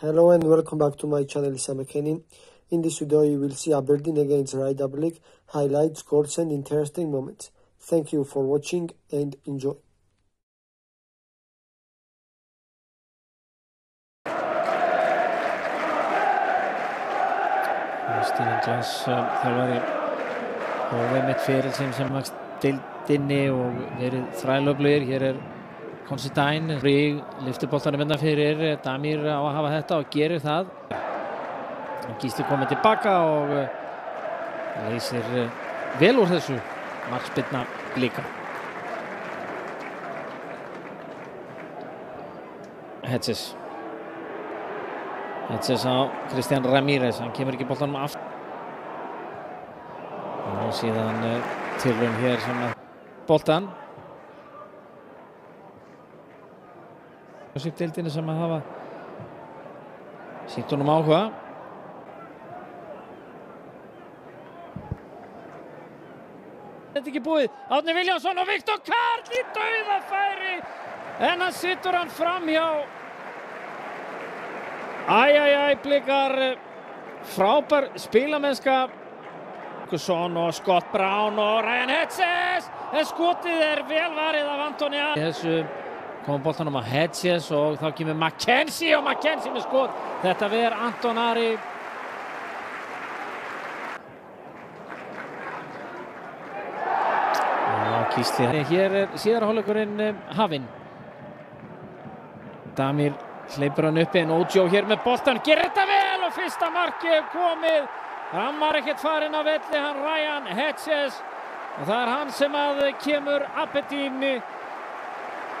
Hello and welcome back to my channel Sam McKenny. In this video you will see Aberdeen against Rydablick, highlights, scores and interesting moments. Thank you for watching and enjoy. Glass þjálfari og við mitt fyrir sem sem var stildinni og verið þrælöflugir hér er Considine Rík liftir bóltanum vinna fyrir Damir á að hafa þetta og gerir það. Gísli komið tilbaka og leysir vel úr þessu margspilna líka. Hedges. Hedges á Kristján Ramírez hann kemur ekki bóltanum aft og síðan tilrun hér sem að bóltan Sýptildinu sem að hafa sínt honum áhuga. Þetta ekki búið. Átni Viljánsson og Viktor Karl í dauðafæri. En hann sittur hann fram hjá. Æjæjæj blikar frábær spilamennska Kusson og Scott Brown og Ryan Hedges. En skotið er velvarið af Antonia þessu kom bóltanum að Hedges og þá kemur McKenzie og McKenzie með skot. Þetta verður Anton Ari. Og Kísli hér er síðarhóllugurinn Hafinn. Damir hleypur hann uppi en Ojo hér með bóltan gerir þetta vel og fyrsta markið komið. Hann var ekkert farinn af velli hann Ryan Hedges. Og það er hann sem að kemur Abedín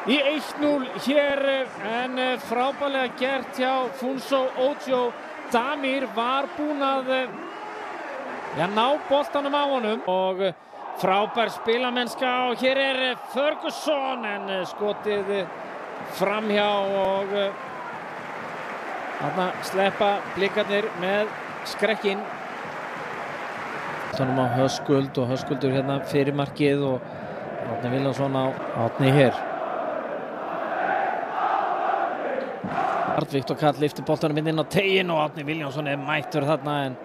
í 1-0 hér en frábælega gert hjá Funso Ojo. Damir var búinn að ja, ná boltanum á honum. Og frábær spilamennska og hér er Ferguson en skotið framhjá og þarna sleppa blikarnir með skrekkinn. Tónum á Höskuld og Höskuldur hérna fyrir markið og Átni Viljánsson á Átni hér Viktor Karl liftir boltanum inn á tegin og Átni Viljánsson er mættur þarna en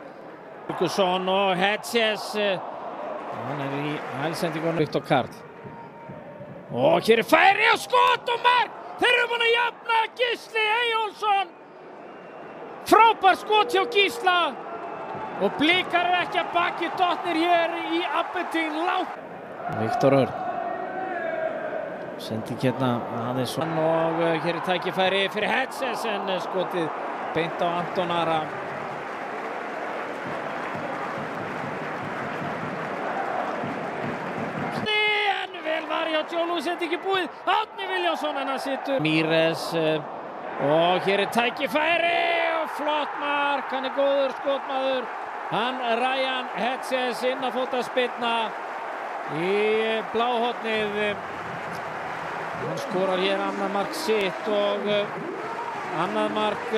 Ferguson og Hedges hann er í hælsendingunum Viktor Karl. Og hér er færi og skot og mark! Þeir eru búin að jafna Gísli Eyjólfsson. Frábær skot hjá Gísla. Og blikar er ekki að baki dotnir hér í Abedín látt Viktor Örn sendi hérna aðeins og hér er tækifæri fyrir Hedges en skotið beint á Anton Ara. En vel var hjá Jólu sendi ekki búið. Átni Viljánsson en hann sittur Mírez og hér er tækifæri og flott mark. Hann er góður skotmaður. Hann Ryan Hedges inn að fóta spilna í bláhotnið hann skorar hér annað mark sitt og annað mark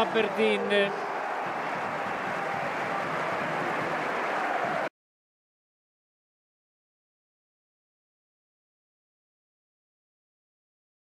Aberdeen